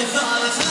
with all the time.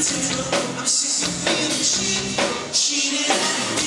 I'm sick of feeling cheated, cheated.